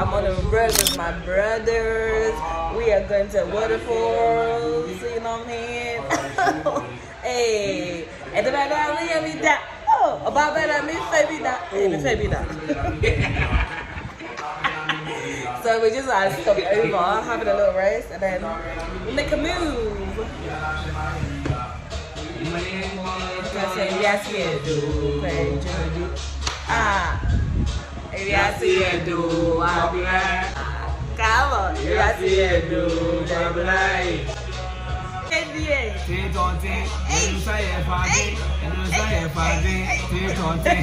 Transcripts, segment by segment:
I'm on the road with my brothers. We are going to waterfalls. You know what I mean? hey, and the back we have me that. Oh, about that me baby that. Hey, me baby that. so we just uh, stop over, having a little rest, and then make a move. Ewiase yɛ. Ah, ìrìn àti ẹ̀dò Abdullahi. káàbọ̀ ìrìn àti ẹ̀dò Abdullahi. Tí tọ́tí, ẹnu sọ́yẹ̀ fàdé, ẹnu sọ́yẹ̀ fàdé, tí tọ́tí.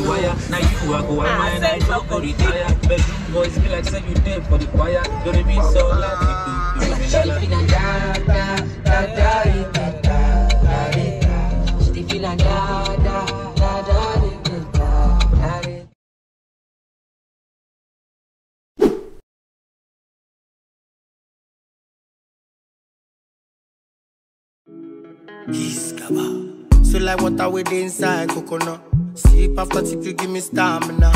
wire. Now you are go ah, mine, I go for the tire. Bedroom boys feel like say you dead for the choir. Don't be so like you do. Da da da da da da da. She dey da da da da da da. Kiss So like water with inside coconut Sip after tip, you give me stamina.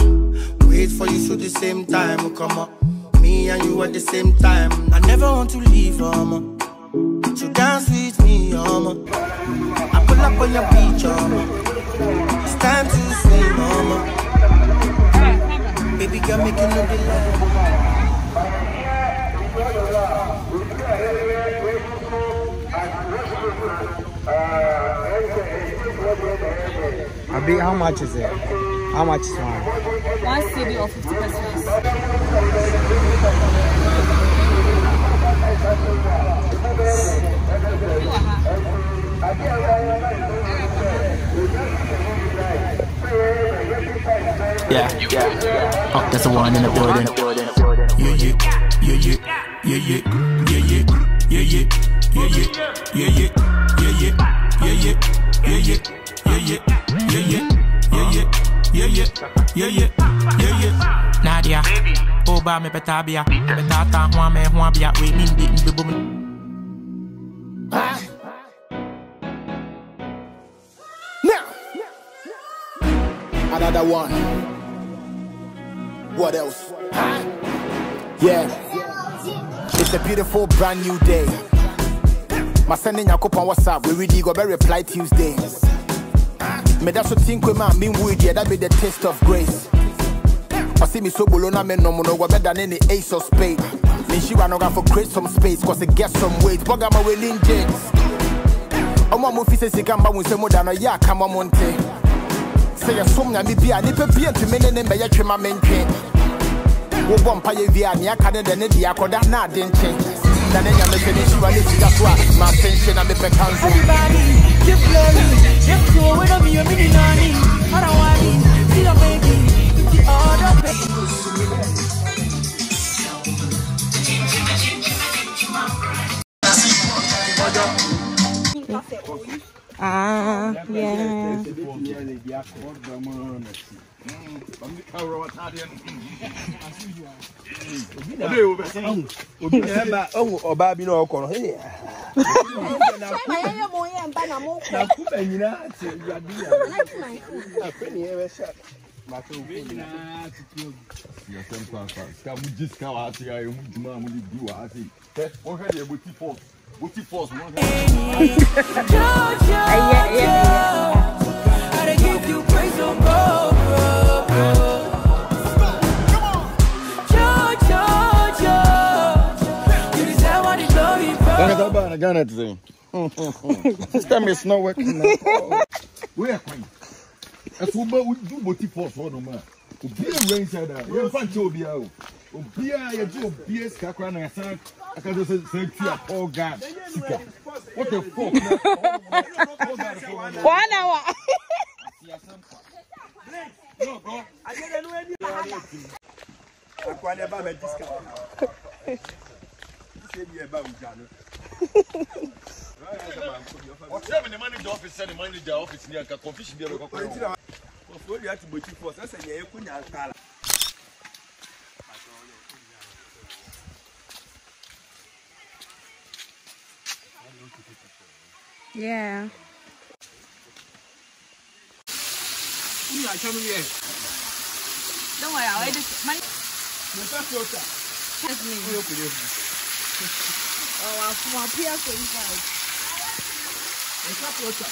Wait for you so the same time will come on. Me and you at the same time. I never want to leave, um. So dance with me, um. I pull up on your beach, um. It's time to swim, um. Baby girl, make you no delay. Abi, how much is it? How much is one? One cedi or 50 pesewas. Yeah, yeah. Oh, that's the one in the building. Yeah, yeah, yeah, yeah, yeah, yeah, yeah, yeah, yeah, yeah, yeah, yeah, yeah, yeah, yeah, yeah, yeah, yeah, yeah, yeah, yeah, yeah, yeah, yeah, yeah, yeah, yeah, yeah. Nadia, oh, ba me betabia, betata hwa me hwa bia, we min di mbibu me. Now, another one. What else? Yeah, it's a beautiful brand new day. My sending Yakupon WhatsApp, we really got reply Tuesday. Me that's what think we man, mean with yeah, that be the taste of grace. I see me so bolona men no go better than any ace of spade. Me she ran go for create some space, cause it get some weight. Bugger my way in james. Omo mo fi se sika mba won se than a ya Come on monte. Say your song na me bia, nipa bia to me ne be ya twema We Wo bompa ye via, ne aka ne de ne na adenche than any make any sure I see that's why my pension and the I don't want me, see your baby, the other. Ah, yeah. Obi na ọbaa bi na ọkọ no. Nakuma nyinaa give you praise o God. Gana tá bana, gana tem. System is not working now. Where kwan? E so ba du boti force ho no ma. Obi e rain side da. to fan che obi a o. Obi a ye ji obi e sika kra na ya san aka do se se twa all guard. What the fuck? One hour. No, bro. I didn't know any. Akwale ba me discount. Ṣé ni ẹ bá mi jà? Yeah. Don't worry, I'll edit. My... The me. Yo ku ye. Oh, I'll come up here for you guys. Me ta filter.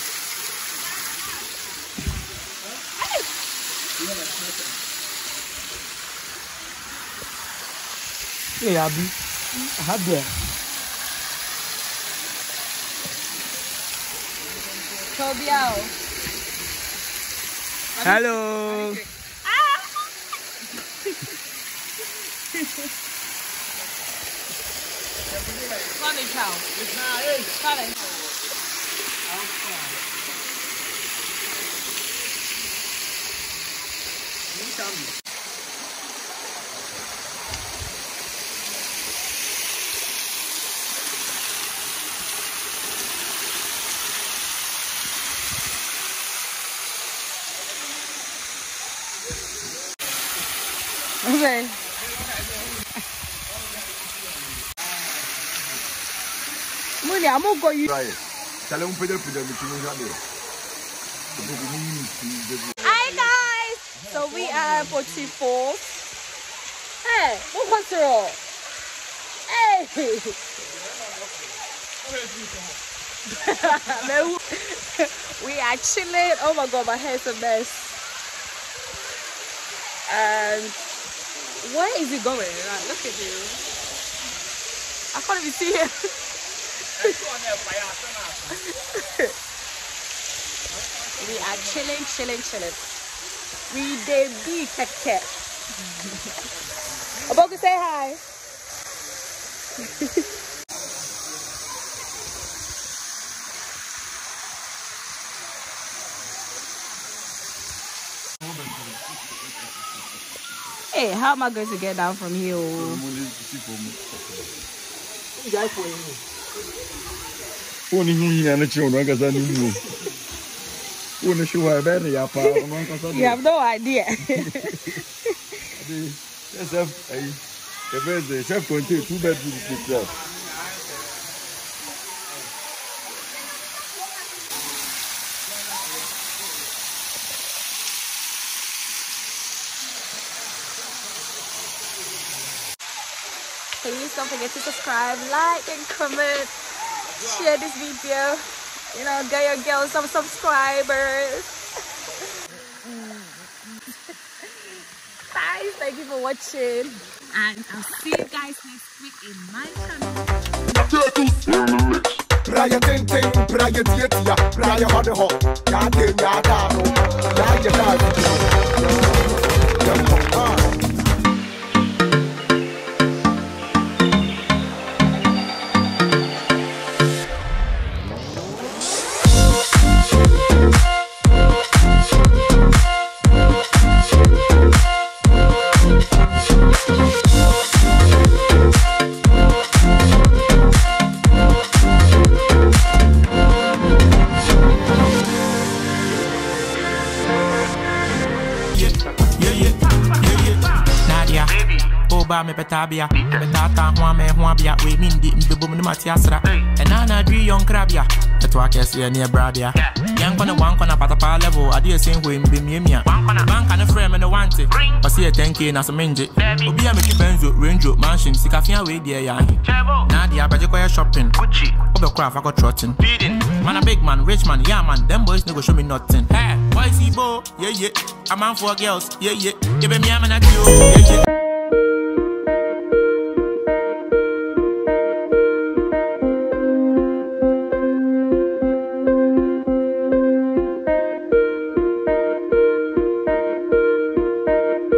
Hey, Abi. Aha there. Tobiao. Hello. Funny cow. Funny. Okay. Muni, I'm gonna go you. Sale un pedal pedal mi chino jade. Obo mi ni ti de. Hi guys! So we are for two four. Hey, what was it? Hey! We are chilling. Oh my god, my hair's a mess. And where is it going? Like, look at you. I can't even see him. we are chilling, chilling, chilling. We dey be keke. Aboku say hi. Hey, how am I going to get down from here? Oh? wone ho hia no kyerɛ ɔno ankasa no mu wone hwe hɔ ɛbɛyɛ ne yapa ɔno ankasa you have no idea. Ɛsɛ ɛyi ɛbɛyɛ sɛ self contained two bedroom fifty to subscribe, like, and comment. Share this video. You know, get your girls some subscribers. guys, thank you for watching. And I'll see you guys next week in my channel. Braya ten ten, hot hot, ya ya ya Oba me petabia, betata hwa me hwa bia, we min di mbebo mu mati asra. Ena na dri yon krabia, eto akesi e ne brabia. Yan kona wan kona patapa level, adi e sen hwe mbe miemia. Banka ne frame ne wante, osi e 10k na so menje. Obi a me ki benzo, range mansion, sika fia we die ya hi. Nadia baje koye shopping, obe kwa fa go trotting. Man a big man, rich man, yeah man, them boys no go show me nothing. Hey, boys, bo, yeah yeah. A man for girls, yeah yeah. Give me a man a you, yeah yeah.